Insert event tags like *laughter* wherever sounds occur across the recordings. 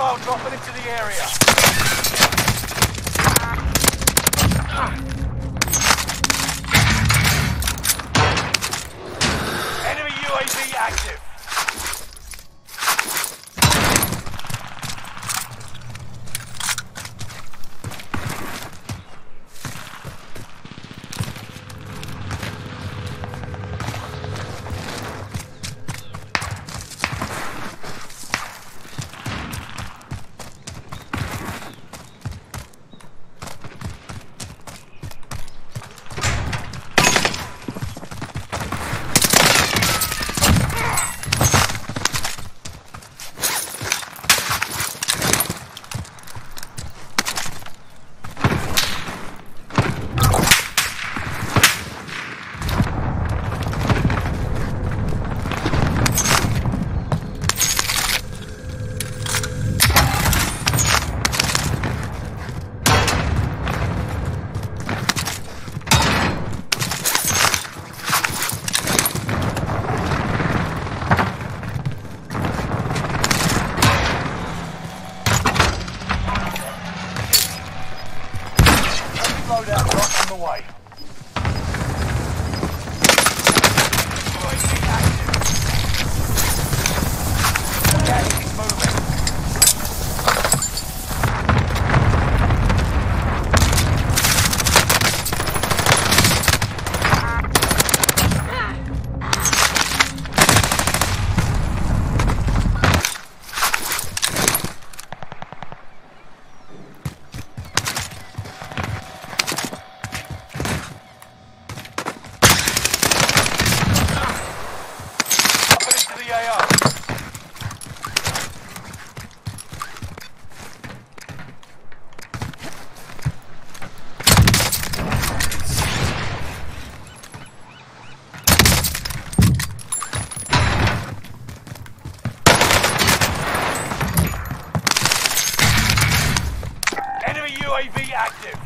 Hostile dropping into the area. Enemy UAV active. Loadout drop on the way. UAV active. Gas is moving. Dropping into the AO. Enemy UAV active.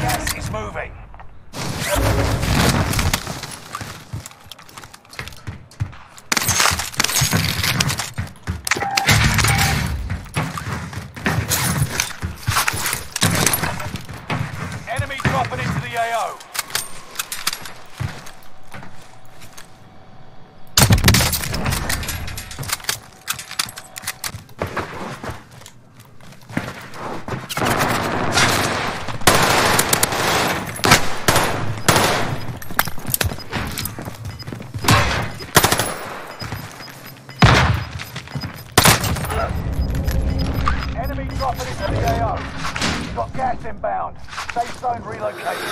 Gas is moving. Enemy dropping into the AO. Enemy dropping into the AO. Got gas inbound. Safe zone relocated.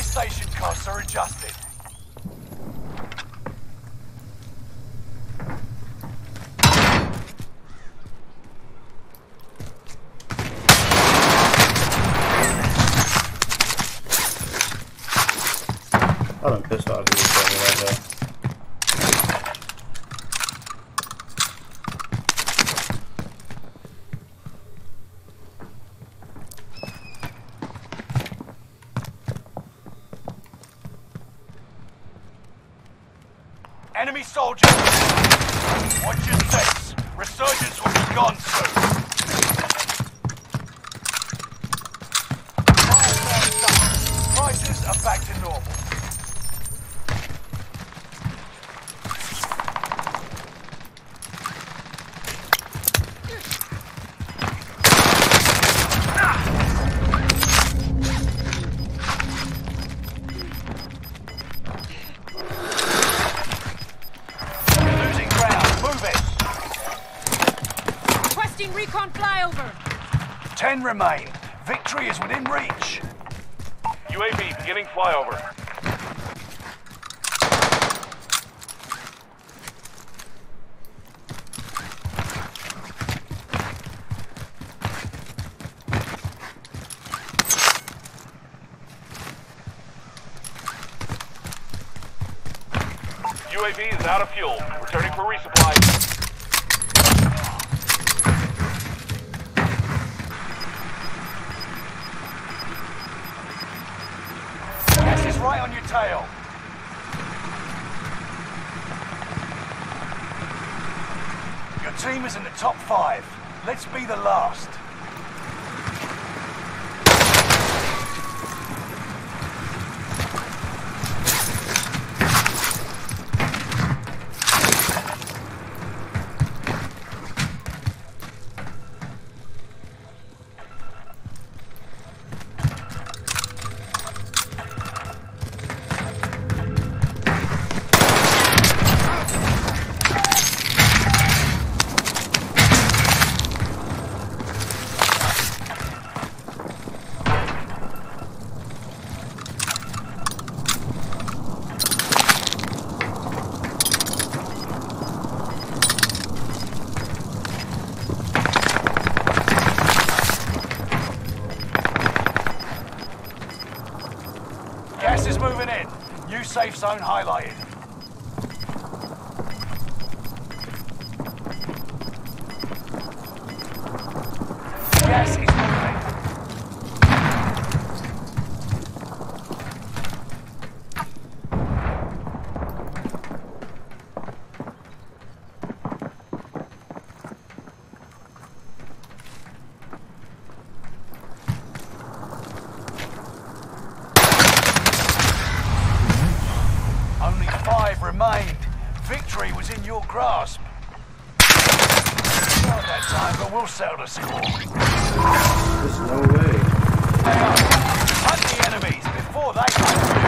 Station costs are adjusted. I'm pissed off at this thing right there. Enemy soldiers. Watch your six. Gone soon. Requesting recon flyover. Ten remain. Victory is within reach. UAV beginning flyover. UAV is out of fuel. Returning for resupply. Right on your tail. Your team is in the top five. Let's be the last. Gas is moving in. New safe zone highlighted. Gas is moving. Only five remained. Victory was in your grasp. Not that time, but we'll settle the score. There's no way. Hunt the enemies before they hunt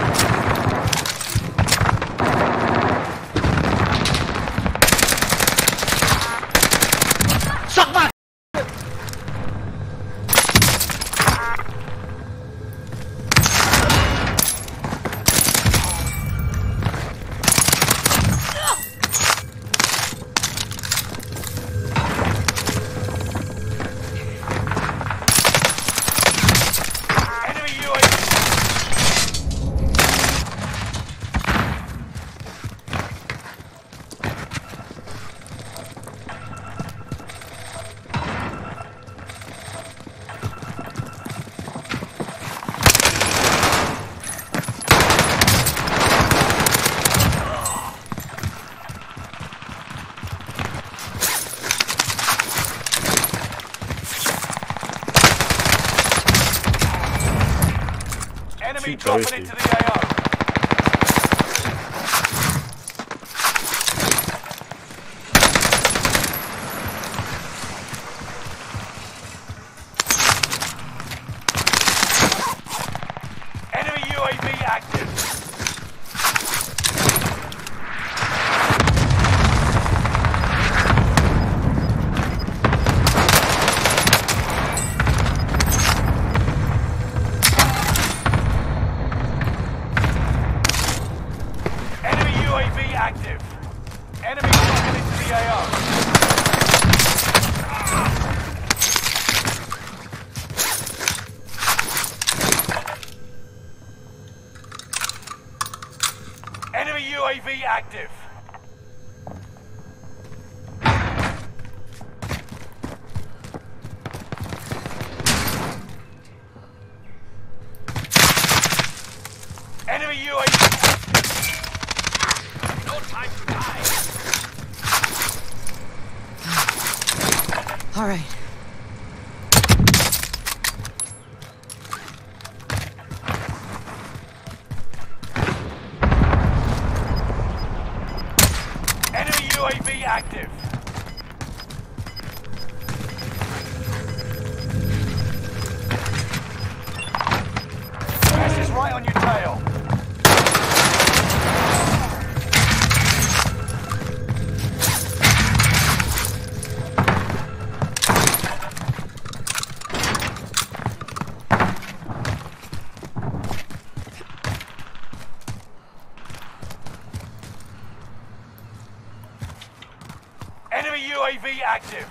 Too thirsty. into the AO. Enemy UAV active. Enemy UAV active. Enemy dropping into the AO. Enemy UAV active. Enemy UAV. No time to die. All right. UAV active. UAV active.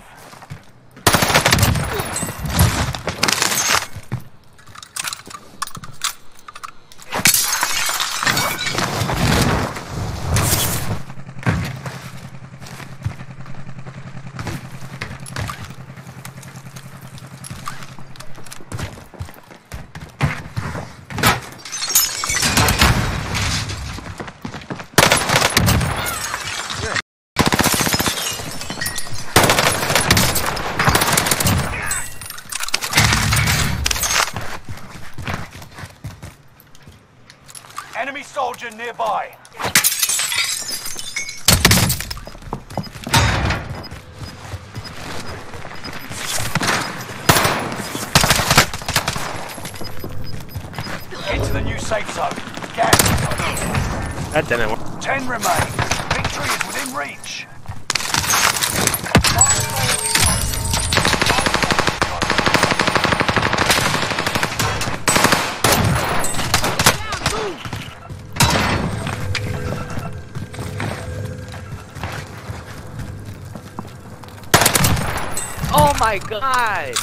Enemy soldier nearby. Get to the new safe zone. Gas. That didn't work. Ten remain. Victory is within reach. Oh my god!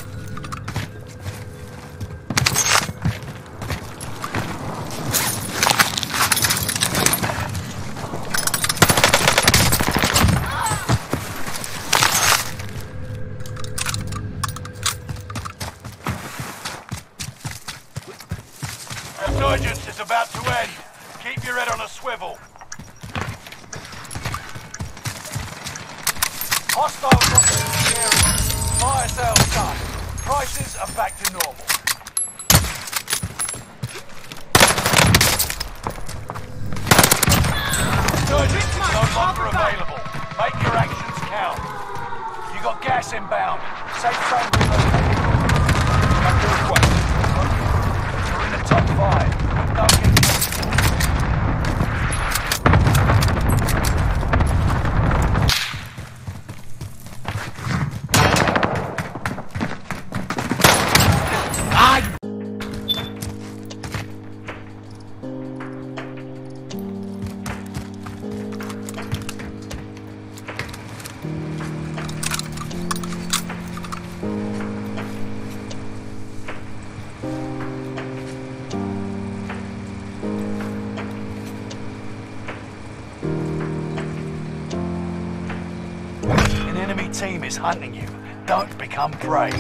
Resurgence is about to end. Keep your head on a swivel. Fire sales done. Prices are back to normal. No longer available. Make your actions count. You got gas inbound. Safe zone relocated. Request. You're in the top five. Enemy team is hunting you. Don't become prey.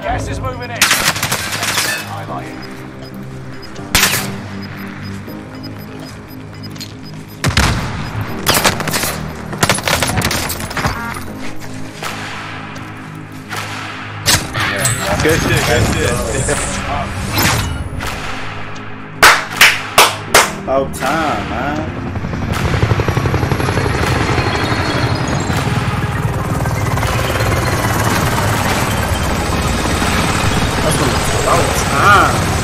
Gas is moving in. Highlighted. Good shit, good shit. About time, man. That's about time.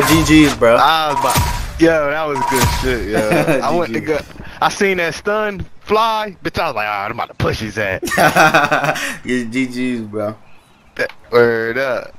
Bruh. GG's, bro. I was about, yo, that was good shit, yo. *laughs* I went to go, I seen that stun fly, bitch. I was like, alright, I'm about to push his ass. *laughs* GG's, bro. Word up.